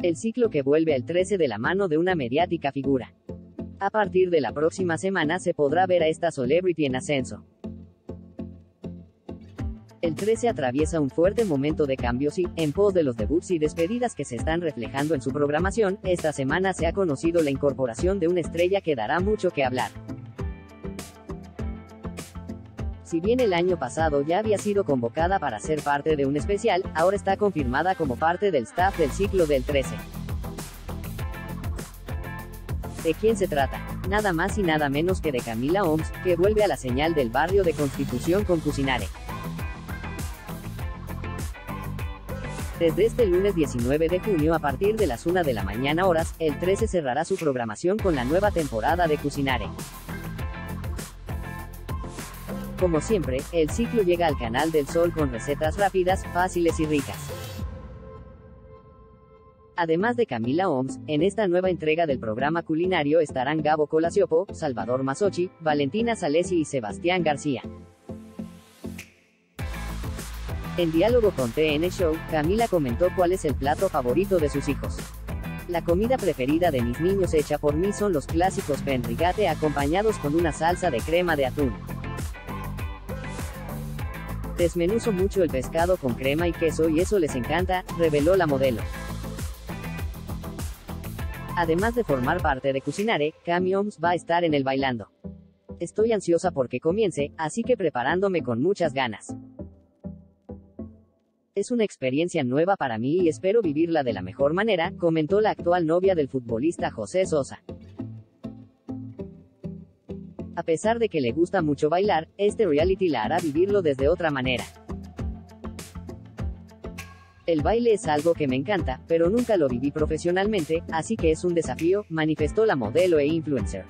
El ciclo que vuelve al 13 de la mano de una mediática figura. A partir de la próxima semana se podrá ver a esta celebrity en ascenso. El 13 atraviesa un fuerte momento de cambios y, en pos de los debuts y despedidas que se están reflejando en su programación, esta semana se ha conocido la incorporación de una estrella que dará mucho que hablar. Si bien el año pasado ya había sido convocada para ser parte de un especial, ahora está confirmada como parte del staff del ciclo del 13. ¿De quién se trata? Nada más y nada menos que de Camila Oms, que vuelve a la señal del barrio de Constitución con Cucinare. Desde este lunes 19 de junio a partir de las 1 de la mañana horas, el 13 cerrará su programación con la nueva temporada de Cucinare. Como siempre, el ciclo llega al canal del Sol con recetas rápidas, fáciles y ricas. Además de Camila Oms, en esta nueva entrega del programa culinario estarán Gabo Colasiopo, Salvador Masochi, Valentina Salesi y Sebastián García. En diálogo con TN Show, Camila comentó cuál es el plato favorito de sus hijos. La comida preferida de mis niños hecha por mí son los clásicos penrigate acompañados con una salsa de crema de atún. Desmenuzo mucho el pescado con crema y queso y eso les encanta, reveló la modelo. Además de formar parte de Cucinare, Cami Oms va a estar en el bailando. Estoy ansiosa porque comience, así que preparándome con muchas ganas. Es una experiencia nueva para mí y espero vivirla de la mejor manera, comentó la actual novia del futbolista José Sosa. A pesar de que le gusta mucho bailar, este reality la hará vivirlo desde otra manera. El baile es algo que me encanta, pero nunca lo viví profesionalmente, así que es un desafío, manifestó la modelo e influencer.